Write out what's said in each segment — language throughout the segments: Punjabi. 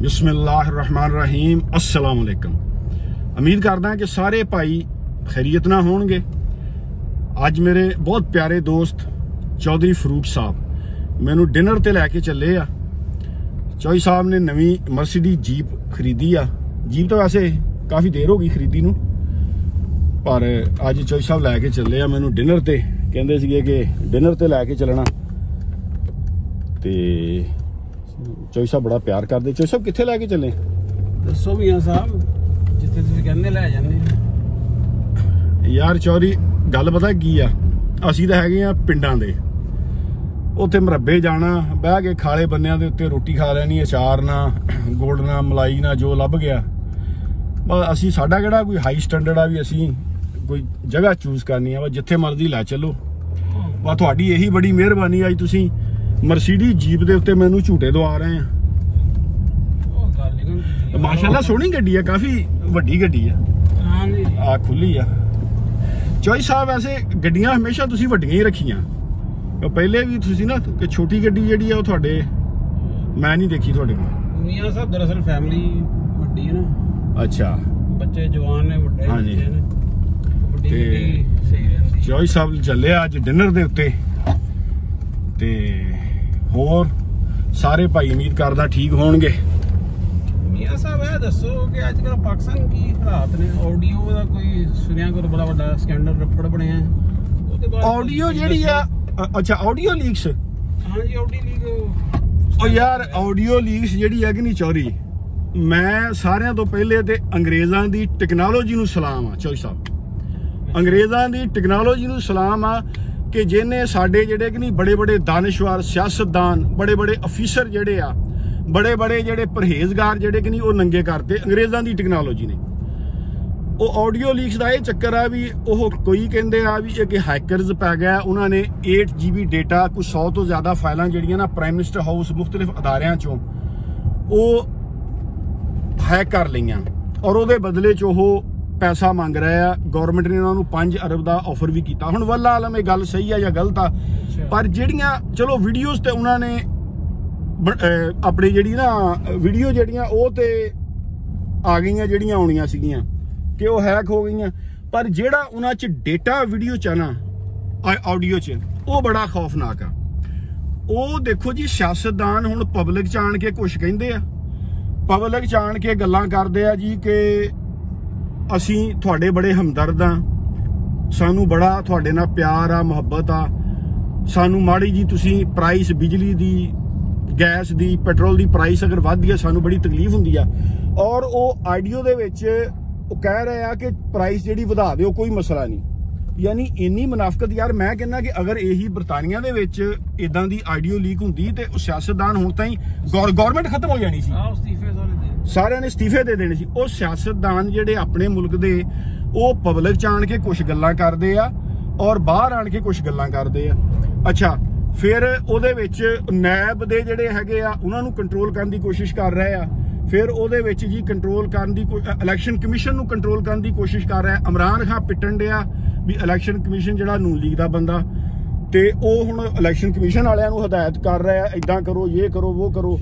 ਬਿਸਮਿਲ੍ਲਾਹਿਰਰਹਿਮਾਨਿਰਰਹੀਮ ਅਸਲਾਮ ਅਲੈਕਮ ਉਮੀਦ ਕਰਦਾ ਕਿ ਸਾਰੇ ਭਾਈ ਖੈਰੀਅਤ ਨਾਲ ਹੋਣਗੇ ਅੱਜ ਮੇਰੇ ਬਹੁਤ ਪਿਆਰੇ ਦੋਸਤ ਚੌਧਰੀ ਫਰੂਕ ਸਾਹਿਬ ਮੈਨੂੰ ਡਿਨਰ ਤੇ ਲੈ ਕੇ ਚੱਲੇ ਆ ਚੌਈ ਸਾਹਿਬ ਨੇ ਨਵੀਂ ਮਰਸੀਡੀ ਜੀਪ ਖਰੀਦੀ ਆ ਜੀਪ ਤਾਂ ਵੈਸੇ ਕਾਫੀ ਦੇਰ ਹੋ ਗਈ ਖਰੀਦੀ ਨੂੰ ਪਰ ਅੱਜ ਚੌਈ ਸਾਹਿਬ ਲੈ ਕੇ ਚੱਲੇ ਆ ਮੈਨੂੰ ਡਿਨਰ ਤੇ ਕਹਿੰਦੇ ਸੀਗੇ ਕਿ ਡਿਨਰ ਤੇ ਲੈ ਕੇ ਚੱਲਣਾ ਤੇ ਚੌਈ ਸਾਹਿਬ ਬੜਾ ਪਿਆਰ ਕਰਦੇ। ਚੌਈ ਸਾਹਿਬ ਕਿੱਥੇ ਲੈ ਕੇ ਚੱਲੇ? ਦੱਸੋ ਮੀਆਂ ਸਾਹਿਬ ਜਿੱਥੇ ਤੁਸੀਂ ਕਹਿੰਦੇ ਲੈ ਜਾਂਦੇ। ਯਾਰ ਚੌਰੀ ਗੱਲ ਪਤਾ ਕੀ ਆ? ਅਸੀਂ ਤਾਂ ਹੈਗੇ ਆ ਪਿੰਡਾਂ ਦੇ। ਉੱਥੇ ਮਰੱਬੇ ਜਾਣਾ ਬਹਿ ਕੇ ਖਾਲੇ ਬੰਨਿਆਂ ਦੇ ਉੱਤੇ ਰੋਟੀ ਖਾ ਲੈਣੀ ਅਚਾਰ ਨਾਲ ਗੋਲਡ ਨਾਲ ਮਲਾਈ ਨਾਲ ਜੋ ਲੱਭ ਗਿਆ। ਬਸ ਅਸੀਂ ਸਾਡਾ ਕਿਹੜਾ ਕੋਈ ਹਾਈ ਸਟੈਂਡਰਡ ਆ ਵੀ ਅਸੀਂ ਕੋਈ ਜਗ੍ਹਾ ਚੂਜ਼ ਕਰਨੀ ਆ ਵਾ ਜਿੱਥੇ ਮਰਜ਼ੀ ਲੈ ਚੱਲੋ। ਵਾ ਤੁਹਾਡੀ ਇਹੀ ਬੜੀ ਮਿਹਰਬਾਨੀ ਅੱਜ ਤੁਸੀਂ। ਮਰਸੀਡੀ ਜੀਪ ਦੇ ਉੱਤੇ ਮੈਨੂੰ ਝੂਟੇ ਦਵਾ ਰਹੇ ਆ। ਉਹ ਗੱਲ ਮਾਸ਼ਾਅੱਲਾ ਸੋਹਣੀ ਗੱਡੀ ਆ ਕਾਫੀ ਵੱਡੀ ਗੱਡੀ ਆ। ਆ ਖੁੱਲੀ ਆ। ਚੋਈ ਸਾਹਿਬ ਵੈਸੇ ਗੱਡੀਆਂ ਹਮੇਸ਼ਾ ਤੁਸੀਂ ਵੱਡੀਆਂ ਹੀ ਰੱਖੀਆਂ। ਪਹਿਲੇ ਵੀ ਤੁਸੀਂ ਨਾ ਕਿ ਛੋਟੀ ਗੱਡੀ ਜਿਹੜੀ ਆ ਉਹ ਤੁਹਾਡੇ ਮੈਂ ਨਹੀਂ ਦੇਖੀ ਤੁਹਾਡੇ ਕੋਲ। ਮੀਆਂ ਸਾਹਿਬ ਦਰਅਸਲ ਫੈਮਿਲੀ ਵੱਡੀ ਹੈ ਨਾ। ਅੱਛਾ। ਬੱਚੇ ਜਵਾਨ ਨੇ ਵੱਡੇ ਹਾਂਜੀ। ਤੇ- ਗੱਡੀ ਸਹੀ ਰਹਿੰਦੀ ਚੋਈ ਸਾਹਿਬ ਚੱਲੇ ਅੱਜ ਡਿਨਰ ਦੇ ਉੱਤੇ। ਤੇ ਹੋਰ ਸਾਰੇ ਭਾਈ ਉਮੀਦ ਕਰਦਾ ਠੀਕ ਹੋਣਗੇ। ਮੀਆਂ ਸਾਹਿਬ ਇਹ ਦੱਸੋ ਕਿ ਅੱਜ ਕੱਲ ਪਾਕਿਸਤਾਨ ਕੀ ਹਾਲਾਤ ਨੇ? ਆਡੀਓ ਦਾ ਕੋਈ ਸੁਣਿਆ ਕੋਈ ਬੜਾ ਵੱਡਾ ਸਕੈਂਡਲ ਰਫੜ ਬਣਿਆ ਹੈ। ਉਹਦੇ ਬਾਅਦ ਆਡੀਓ ਜਿਹੜੀ ਆ ਅੱਛਾ ਆਡੀਓ ਲੀਕਸ ਹਾਂ ਜੀ ਆਡੀ ਲੀਗ ਉਹ ਯਾਰ ਆਡੀਓ ਲੀਕਸ ਜਿਹੜੀ ਹੈ ਕਿ ਨਹੀਂ ਚੌਰੀ। ਮੈਂ ਸਾਰਿਆਂ ਤੋਂ ਪਹਿਲੇ ਤੇ ਅੰਗਰੇਜ਼ਾਂ ਦੀ ਟੈਕਨੋਲੋਜੀ ਨੂੰ ਸਲਾਮ ਆ ਚੌਈ ਸਾਹਿਬ। ਅੰਗਰੇਜ਼ਾਂ ਦੀ ਟੈਕਨੋਲੋਜੀ ਨੂੰ ਸਲਾਮ ਆ ਕਿ ਜਿਹਨੇ ਸਾਡੇ ਜਿਹੜੇ ਕਿ ਨਹੀਂ ਬੜੇ ਬੜੇ ਦਾਨਿਸ਼ਵਾਰ, ਸਿਆਸਤਦਾਨ, ਬੜੇ ਬੜੇ ਅਫੀਸਰ ਜਿਹੜੇ ਆ, ਬੜੇ ਬੜੇ ਜਿਹੜੇ ਪਰਹੇਜ਼ਗਾਰ ਜਿਹੜੇ ਕਿ ਨਹੀਂ ਉਹ ਨੰਗੇ ਕਰਤੇ ਅੰਗਰੇਜ਼ਾਂ ਦੀ ਟੈਕਨੋਲੋਜੀ ਨੇ। ਉਹ ਆਡੀਓ ਲੀਕਸ ਦਾ ਇਹ ਚੱਕਰ ਆ ਵੀ ਉਹ ਕੋਈ ਕਹਿੰਦੇ ਆ ਵੀ ਇਹ ਕਿ ਹੈਕਰਸ ਪੈ ਗਿਆ, ਉਹਨਾਂ ਨੇ 8 GB ਡਾਟਾ ਕੁਝ 100 ਤੋਂ ਜ਼ਿਆਦਾ ਫਾਈਲਾਂ ਜਿਹੜੀਆਂ ਨਾ ਪ੍ਰਾਈਮ ਮਿਨਿਸਟਰ ਹਾਊਸ ਮੁxtਲਿਫ ਅਦਾਰਿਆਂ ਚੋਂ ਉਹ ਹੈਕ ਕਰ ਲਈਆਂ। ਔਰ ਉਹਦੇ ਬਦਲੇ 'ਚ ਉਹ ਪੈਸਾ ਮੰਗ ਰਹੇ ਆ ਗਵਰਨਮੈਂਟ ਨੇ ਉਹਨਾਂ ਨੂੰ 5 ਅਰਬ ਦਾ ਆਫਰ ਵੀ ਕੀਤਾ। ਹੁਣ ਵੱਲਾ ਆਲਮ ਇਹ ਗੱਲ ਸਹੀ ਆ ਜਾਂ ਗਲਤ ਆ? ਪਰ ਜਿਹੜੀਆਂ ਚਲੋ ਵੀਡੀਓਜ਼ ਤੇ ਉਹਨਾਂ ਨੇ ਆਪਣੀ ਜਿਹੜੀ ਨਾ ਵੀਡੀਓ ਜਿਹੜੀਆਂ ਉਹ ਤੇ ਆ ਗਈਆਂ ਜਿਹੜੀਆਂ ਆਉਣੀਆਂ ਸੀਗੀਆਂ ਕਿ ਉਹ ਹੈਕ ਹੋ ਗਈਆਂ। ਪਰ ਜਿਹੜਾ ਉਹਨਾਂ 'ਚ ਡਾਟਾ ਵੀਡੀਓ ਚ ਆ ਨਾ ਆਡੀਓ 'ਚ ਉਹ ਬੜਾ ਖੌਫਨਾਕ ਆ। ਉਹ ਦੇਖੋ ਜੀ ਸਿਆਸਤਦਾਨ ਹੁਣ ਪਬਲਿਕ ਚ ਆਣ ਕੇ ਕੁਝ ਕਹਿੰਦੇ ਆ। ਪਬਲਿਕ ਚ ਆਣ ਕੇ ਗੱਲਾਂ ਕਰਦੇ ਆ ਜੀ ਕਿ ਅਸੀਂ ਤੁਹਾਡੇ ਬੜੇ ਹਮਦਰਦ ਆ। ਸਾਨੂੰ ਬੜਾ ਤੁਹਾਡੇ ਨਾਲ ਪਿਆਰ ਆ, ਮੁਹੱਬਤ ਆ। ਸਾਨੂੰ ਮਾੜੀ ਜੀ ਤੁਸੀਂ ਪ੍ਰਾਈਸ ਬਿਜਲੀ ਦੀ, ਗੈਸ ਦੀ ਪੈਟਰੋਲ ਦੀ ਪ੍ਰਾਈਸ ਅਗਰ ਵੱਧ ਗਈ ਸਾਨੂੰ ਬੜੀ ਤਕਲੀਫ ਹੁੰਦੀ ਆ। ਔਰ ਉਹ ਆਡੀਓ ਦੇ ਵਿੱਚ ਉਹ ਕਹਿ ਰਹੇ ਆ ਕਿ ਪ੍ਰਾਈਸ ਜਿਹੜੀ ਵਧਾ ਦਿਓ, ਕੋਈ ਮਸਲਾ ਨਹੀਂ। ਯਾਨੀ ਇੰਨੀ ਮੁਨਾਫਕਤ ਯਾਰ, ਮੈਂ ਕਹਿੰਦਾ ਕਿ ਅਗਰ ਇਹੀ ਬਰਤਾਨੀਆ ਦੇ ਵਿੱਚ ਇਦਾਂ ਦੀ ਆਡੀਓ ਲੀਕ ਹੁੰਦੀ ਤੇ ਉਹ ਸਿਆਸਤਦਾਨ ਹੁਣ ਤਾਂ ਹੀ ਗਵਰਨਮੈਂਟ ਖਤਮ ਹੋ ਜਾਣੀ ਸੀ। ਆਹ ਅਸਤੀਫੇ ਸਾਰੇ ਸਾਰਿਆਂ ਨੇ ਅਸਤੀਫੇ ਦੇ ਦੇਣੇ ਸੀ। ਉਹ ਸਿਆਸਤਦਾਨ ਜਿਹੜੇ ਆਪਣੇ ਮੁਲਕ ਦੇ, ਉਹ ਪਬਲਿਕ ਚ ਆਣ ਕੇ ਕੁਝ ਗੱਲਾਂ ਕਰਦੇ ਆ ਔਰ ਬਾਹਰ ਆਣ ਕੇ ਕੁਝ ਗੱਲਾਂ ਕਰਦੇ ਆ। ਅੱਛਾ, ਫਿਰ ਉਹਦੇ ਵਿੱਚ ਨੈਬ ਦੇ ਜਿਹੜੇ ਹੈਗੇ ਆ, ਉਹਨਾਂ ਨੂੰ ਕੰਟਰੋਲ ਕਰਨ ਦੀ ਕੋਸ਼ਿਸ਼ ਕਰ ਰਹੇ ਆ। ਫਿਰ ਉਹਦੇ ਵਿੱਚ ਜੀ ਕੰਟਰੋਲ ਕਰਨ ਦੀ ਇਲੈਕਸ਼ਨ ਕਮਿਸ਼ਨ ਨੂੰ ਕੰਟਰੋਲ ਕਰਨ ਦੀ ਕੋਸ਼ਿਸ਼ ਕਰ ਰਿਹਾ ਇਮਰਾਨ ਖਾਨ ਪਿੱਟਣ ਡਿਆ ਵੀ ਇਲੈਕਸ਼ਨ ਕਮਿਸ਼ਨ ਜਿਹੜਾ ਨੂਨ ਲੀਗ ਦਾ ਬੰਦਾ ਤੇ ਉਹ ਹੁਣ ਇਲੈਕਸ਼ਨ ਕਮਿਸ਼ਨ ਵਾਲਿਆਂ ਨੂੰ ਹਦਾਇਤ ਕਰ ਰਿਹਾ ਇਦਾਂ ਕਰੋ ਇਹ ਕਰੋ ਉਹ ਕਰੋ।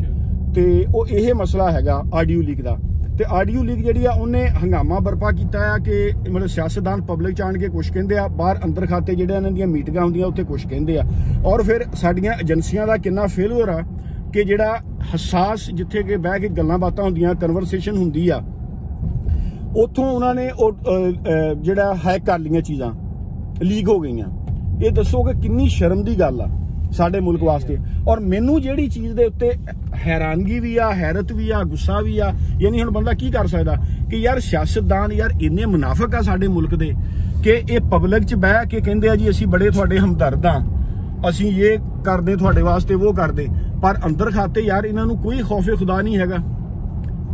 ਤੇ ਉਹ ਇਹ ਮਸਲਾ ਹੈਗਾ ਆਡੀਓ ਲੀਕ ਦਾ। ਤੇ ਆਡੀਓ ਲੀਕ ਜਿਹੜੀ ਆ, ਉਹਨੇ ਹੰਗਾਮਾ ਬਰਪਾ ਕੀਤਾ ਆ ਕਿ ਮਤਲਬ ਸਿਆਸਤਦਾਨ ਪਬਲਿਕ ਚ ਆਣ ਕੇ ਕੁਝ ਕਹਿੰਦੇ ਆ, ਬਾਹਰ ਅੰਦਰ ਖਾਤੇ ਜਿਹੜੇ ਇਹਨਾਂ ਦੀਆਂ ਮੀਟਿੰਗਾਂ ਹੁੰਦੀਆਂ, ਉੱਥੇ ਕੁਝ ਕਹਿੰਦੇ ਆ। ਔਰ ਫਿਰ ਸਾਡੀਆਂ ਏਜੰਸੀਆਂ ਦਾ ਕਿੰਨਾ ਫੇਲੂਅਰ ਆ ਕਿ ਜਿਹੜਾ ਹਸਾਸ ਜਿੱਥੇ ਕਿ ਬਹਿ ਕੇ ਗੱਲਾਂ ਬਾਤਾਂ ਹੁੰਦੀਆਂ ਕਨਵਰਸੇਸ਼ਨ ਹੁੰਦੀ ਆ, ਉੱਥੋਂ ਉਹਨਾਂ ਨੇ ਉਹ ਜਿਹੜਾ ਹੈਕ ਕਰ ਲਈਆਂ ਚੀਜ਼ਾਂ ਲੀਕ ਹੋ ਗਈਆਂ। ਇਹ ਦੱਸੋ ਕਿ ਕਿੰਨੀ ਸ਼ਰਮ ਦੀ ਗੱਲ ਆ। ਸਾਡੇ ਮੁਲਕ ਵਾਸਤੇ। ਔਰ ਮੈਨੂੰ ਜਿਹੜੀ ਚੀਜ਼ ਦੇ ਉੱਤੇ ਹੈਰਾਨਗੀ ਵੀ ਆ, ਹੈਰਤ ਵੀ ਆ, ਗੁੱਸਾ ਵੀ ਆ, ਯਾਨੀ ਹੁਣ ਬੰਦਾ ਕੀ ਕਰ ਸਕਦਾ? ਕਿ ਯਾਰ ਸਿਆਸਤਦਾਨ ਯਾਰ ਇੰਨੇ ਮੁਨਾਫਕ ਆ ਸਾਡੇ ਮੁਲਕ ਦੇ ਕਿ ਇਹ ਪਬਲਿਕ 'ਚ ਬਹਿ ਕੇ ਕਹਿੰਦੇ ਆ ਜੀ, ਅਸੀਂ ਬੜੇ ਤੁਹਾਡੇ ਹਮਦਰਦ ਆ। ਅਸੀਂ ਇਹ ਕਰਦੇ ਤੁਹਾਡੇ ਵਾਸਤੇ, ਉਹ ਕਰਦੇ। ਪਰ ਅੰਦਰ ਖਾਤੇ ਯਾਰ ਇਹਨਾਂ ਨੂੰ ਕੋਈ ਖੌਫੇ ਖੁਦਾ ਨਹੀਂ ਹੈਗਾ।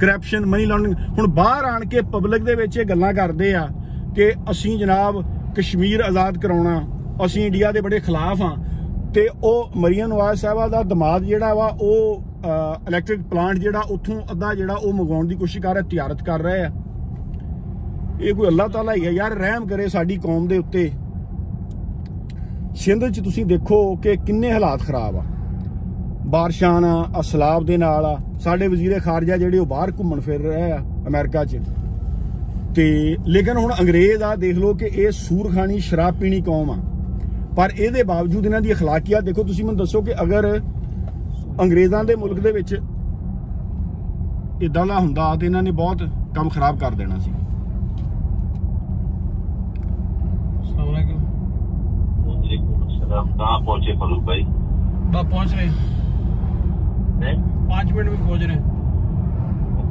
ਕਰਪਸ਼ਨ ਮਨੀ ਲਾਂਡਰਿੰਗ ਹੁਣ ਬਾਹਰ ਆਣ ਕੇ ਪਬਲਿਕ ਦੇ ਵਿੱਚ ਇਹ ਗੱਲਾਂ ਕਰਦੇ ਆ ਕਿ ਅਸੀਂ ਜਨਾਬ ਕਸ਼ਮੀਰ ਆਜ਼ਾਦ ਕਰਾਉਣਾ, ਅਸੀਂ ਇੰਡੀਆ ਦੇ ਬੜੇ ਖਿਲਾਫ ਆ। ਤੇ ਉਹ ਮਰੀਆ ਨਵਾਜ਼ ਸਾਹਿਬਾ ਦਾ ਦਿਮਾਗ ਜਿਹੜਾ ਵਾ, ਉਹ ਇਲੈਕਟ੍ਰਿਕ ਪਲਾਂਟ ਜਿਹੜਾ ਉੱਥੋਂ ਅੱਧਾ ਜਿਹੜਾ ਉਹ ਮੰਗਵਾਉਣ ਦੀ ਕੋਸ਼ਿਸ਼ ਕਰ ਰਿਹਾ, ਤਿਆਰਤ ਕਰ ਰਹੇ ਆ। ਇਹ ਕੋਈ ਅੱਲਾਹ ਤਾਲਾ ਹੀ ਹੈ। ਯਾਰ, ਰਹਿਮ ਕਰੇ ਸਾਡੀ ਕੌਮ ਦੇ ਉੱਤੇ। ਸਿੰਧ 'ਚ ਤੁਸੀਂ ਦੇਖੋ ਕਿ ਕਿੰਨੇ ਹਾਲਾਤ ਖਰਾਬ ਆ। ਬਾਰਿਸ਼ਾਂ ਨਾਲ ਅਸਲਾਬ ਦੇ ਨਾਲ ਆ। ਸਾਡੇ ਵਜ਼ੀਰੇ ਖਾਰਜਾ ਜਿਹੜੇ ਉਹ ਬਾਹਰ ਘੁੰਮਣ ਫਿਰ ਰਹੇ ਆ ਅਮਰੀਕਾ 'ਚ। ਤੇ ਲੇਕਿਨ ਹੁਣ ਅੰਗਰੇਜ਼ ਆ, ਦੇਖ ਲਓ ਕਿ ਇਹ ਸੂਰਖਾਨੀ, ਸ਼ਰਾਬ ਪੀਣੀ ਕੌਮ ਆ। ਪਰ ਇਹਦੇ ਬਾਵਜੂਦ ਇਹਨਾਂ ਦੀ اخلاقیات ਦੇਖੋ ਤੁਸੀਂ ਮੈਨੂੰ ਦੱਸੋ ਕਿ ਅਗਰ ਅੰਗਰੇਜ਼ਾਂ ਦੇ ਮੁਲਕ ਦੇ ਵਿੱਚ ਇਦਾਂ ਦਾ ਹੁੰਦਾ ਤੇ ਇਹਨਾਂ ਨੇ ਬਹੁਤ ਕੰਮ ਖਰਾਬ ਕਰ ਦੇਣਾ ਸੀ सलामकुम वालेकुम अस्सलाम कहाँ पहुंचे फरूक भाई बस पहुंच रहे हैं हैं? पाँच मिनट में पहुंच रहे हैं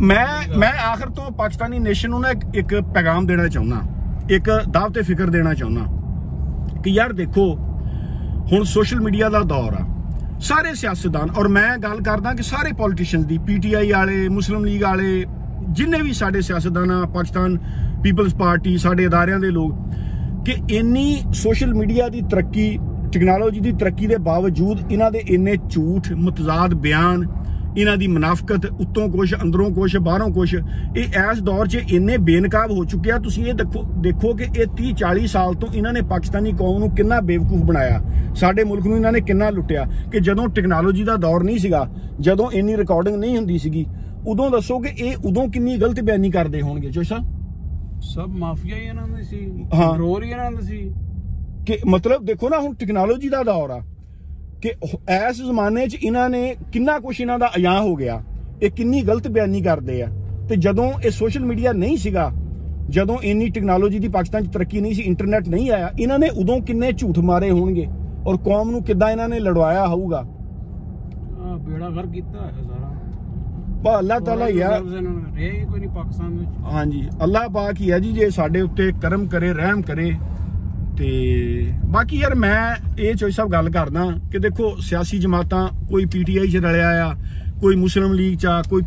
ਮੈਂ ਮੈਂ ਆਖਰ ਤੋਂ ਪਾਕਿਸਤਾਨੀ ਨੇਸ਼ਨ ਨੂੰ ਨਾ ਇੱਕ- ਪੈਗਾਮ ਦੇਣਾ ਚਾਹੁੰਦਾ। ਇੱਕ ਦਾਵਤ ਫਿਕਰ ਦੇਣਾ ਚਾਹੁੰਦਾ ਕਿ ਯਾਰ ਦੇਖੋ, ਹੁਣ ਸੋਸ਼ਲ ਮੀਡੀਆ ਦਾ ਦੌਰ ਆ। ਸਾਰੇ ਸਿਆਸਤਦਾਨ, ਔਰ ਮੈਂ ਗੱਲ ਕਰਦਾ ਕਿ ਸਾਰੇ ਪੋਲੀਟੀਸ਼ੀਅਨਸ ਦੀ ਪੀਟੀਆਈ ਵਾਲੇ, ਮੁਸਲਿਮ ਲੀਗ ਵਾਲੇ, ਜਿੰਨੇ ਵੀ ਸਾਡੇ ਸਿਆਸਤਦਾਨ ਆ, ਪਾਕਿਸਤਾਨ ਪੀਪਲਸ ਪਾਰਟੀ ਸਾਡੇ ਅਦਾਰਿਆਂ ਦੇ ਲੋਕ, ਕਿ ਇੰਨੀ ਸੋਸ਼ਲ ਮੀਡੀਆ ਦੀ ਤਰੱਕੀ ਟੈਕਨੋਲੋਜੀ ਦੀ ਤਰੱਕੀ ਦੇ ਬਾਵਜੂਦ ਇਹਨਾਂ ਦੇ ਇੰਨੇ ਝੂਠ, ਮਤਜ਼ਾਦ ਬਿਆਨ ਇਹਨਾਂ ਦੀ ਮਨਾਫਕਤ ਉੱਤੋਂ ਕੁਛ ਅੰਦਰੋਂ ਕੁਛ ਬਾਹਰੋਂ ਕੁਛ। ਇਹ ਇਸ ਦੌਰ 'ਚ ਇੰਨੇ ਬੇਨਕਾਬ ਹੋ ਚੁੱਕਿਆ। ਤੁਸੀਂ ਇਹ ਦੇਖੋ ਦੇਖੋ ਕਿ ਇਹ 30 40 ਸਾਲ ਤੋਂ ਇਹਨਾਂ ਨੇ ਪਾਕਿਸਤਾਨੀ ਕੌਮ ਨੂੰ ਕਿੰਨਾ ਬੇਵਕੂਫ ਬਣਾਇਆ। ਸਾਡੇ ਮੁਲਕ ਨੂੰ ਇਹਨਾਂ ਨੇ ਕਿੰਨਾ ਲੁੱਟਿਆ ਕਿ ਜਦੋਂ ਟੈਕਨੋਲੋਜੀ ਦਾ ਦੌਰ ਨਹੀਂ ਸੀਗਾ ਜਦੋਂ ਇੰਨੀ ਰਿਕਾਰਡਿੰਗ ਨਹੀਂ ਹੁੰਦੀ ਸੀਗੀ ਉਦੋਂ ਦੱਸੋ ਕਿ ਇਹ ਉਦੋਂ ਕਿੰਨੀ ਗਲਤ ਬਿਆਨੀ ਕਰਦੇ ਹੋਣਗੇ। ਚੋਸ਼ਾ ਸਭ ਮਾਫੀਆ ਹੀ ਇਹਨਾਂ ਦੇ ਸੀ। ਰੋਰ ਹੀ ਇਹਨਾਂ ਦੇ ਸੀ। ਕਿ ਮਤਲਬ ਦੇਖੋ ਨਾ ਹੁਣ ਟੈਕਨੋਲੋਜੀ ਦਾ ਦੌਰ ਆ। ਕਿ ਇਸ ਜ਼ਮਾਨੇ 'ਚ ਇਹਨਾਂ ਨੇ ਕਿੰਨਾ ਕੁਛ ਇਹਨਾਂ ਦਾ ਅਯਾਂ ਹੋ ਗਿਆ ਇਹ ਕਿੰਨੀ ਗਲਤ ਬਿਆਨੀ ਕਰਦੇ ਆ। ਤੇ ਜਦੋਂ ਇਹ ਸੋਸ਼ਲ ਮੀਡੀਆ ਨਹੀਂ ਸੀਗਾ ਜਦੋਂ ਇੰਨੀ ਟੈਕਨੋਲੋਜੀ ਦੀ ਪਾਕਿਸਤਾਨ 'ਚ ਤਰੱਕੀ ਨਹੀਂ ਸੀ ਇੰਟਰਨੈਟ ਨਹੀਂ ਆਇਆ ਇਹਨਾਂ ਨੇ ਉਦੋਂ ਕਿੰਨੇ ਝੂਠ ਮਾਰੇ ਹੋਣਗੇ? ਔਰ ਕੌਮ ਨੂੰ ਕਿੱਦਾਂ ਇਹਨਾਂ ਨੇ ਲੜਵਾਇਆ ਹੋਊਗਾ? ਆ ਬੇੜਾ ਘਰ ਕੀਤਾ ਹੈ ਸਾਰਾ। ਬਾ ਅੱਲਾਹ ਤਾਲਾ ਯਾਰ ਰਹੇ ਹੀ ਕੋਈ ਨਹੀਂ ਪਾਕਿਸਤਾਨ ਵਿੱਚ। ਹਾਂਜੀ ਅੱਲਾਹ ਪਾਕ ਹੀ ਹੈ ਜੀ ਜੇ ਸਾਡੇ ਉੱਤੇ ਕਰਮ ਕਰੇ ਰਹਿਮ ਕਰੇ ਤੇ ਬਾਕੀ ਯਾਰ ਮੈਂ ਇਹ ਚੋਈ ਸਾਹਿਬ ਗੱਲ ਕਰਦਾ ਕਿ ਦੇਖੋ ਸਿਆਸੀ ਜਮਾਤਾਂ ਕੋਈ ਪੀਟੀਆਈ 'ਚ ਰਲਿਆ ਆ, ਕੋਈ ਮੁਸਲਿਮ ਲੀਗ 'ਚ ਆ, ਕੋਈ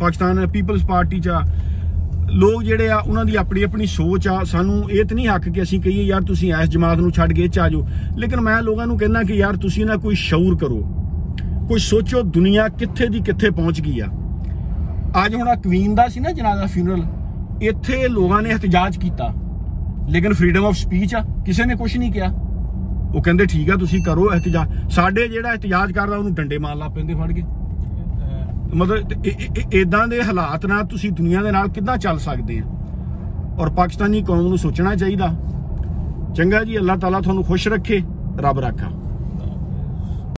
ਪਾਕਿਸਤਾਨ ਪੀਪਲਸ ਪਾਰਟੀ 'ਚ ਆ, ਲੋਕ ਜਿਹੜੇ ਆ ਉਹਨਾਂ ਦੀ ਆਪਣੀ ਆਪਣੀ ਸੋਚ ਆ। ਸਾਨੂੰ ਇਹ ਤਾਂ ਨਹੀਂ ਹੱਕ ਕਿ ਅਸੀਂ ਕਹੀਏ, ਯਾਰ ਤੁਸੀਂ ਇਸ ਜਮਾਤ ਨੂੰ ਛੱਡ ਕੇ 'ਚ ਆ ਜਾਓ। ਲੇਕਿਨ ਮੈਂ ਲੋਕਾਂ ਨੂੰ ਕਹਿੰਦਾ ਕਿ ਯਾਰ ਤੁਸੀਂ ਨਾ ਕੋਈ ਸ਼ਊਰ ਕਰੋ। ਕੋਈ ਸੋਚੋ ਦੁਨੀਆ ਕਿੱਥੇ ਦੀ ਕਿੱਥੇ ਪਹੁੰਚ ਗਈ ਆ। ਅੱਜ ਹੁਣ ਆ ਕਵੀਨ ਦਾ ਸੀ ਨਾ ਜਨਾਜ਼ਾ ਫਿਊਨਰਲ ਇੱਥੇ ਲੋਕਾਂ ਨੇ ਇhtਜਾਜ ਕੀਤਾ। ਲੇਕਿਨ ਫਰੀडम ਆਫ ਸਪੀਚ ਆ ਕਿਸੇ ਨੇ ਕੁਝ ਨਹੀਂ ਕਿਹਾ। ਉਹ ਕਹਿੰਦੇ ਠੀਕ ਆ ਤੁਸੀਂ ਕਰੋ ਇhtਜਾਜ ਸਾਡੇ ਜਿਹੜਾ ਇhtਜਾਜ ਕਰਦਾ ਉਹਨੂੰ ਡੰਡੇ ਮਾਰ ਲਾ ਪੈਂਦੇ ਫੜ ਕੇ। ਮਤਲਬ ਇਦਾਂ ਦੇ ਹਾਲਾਤ ਨਾਲ ਤੁਸੀਂ ਦੁਨੀਆ ਦੇ ਨਾਲ ਕਿੱਦਾਂ ਚੱਲ ਸਕਦੇ ਆ? ਔਰ ਪਾਕਿਸਤਾਨੀ ਕੌਮ ਨੂੰ ਸੋਚਣਾ ਚਾਹੀਦਾ। ਚੰਗਾ ਜੀ ਅੱਲਾਹ ਤਾਲਾ ਤੁਹਾਨੂੰ ਖੁਸ਼ ਰੱਖੇ ਰੱਬ ਰਾਖਾ।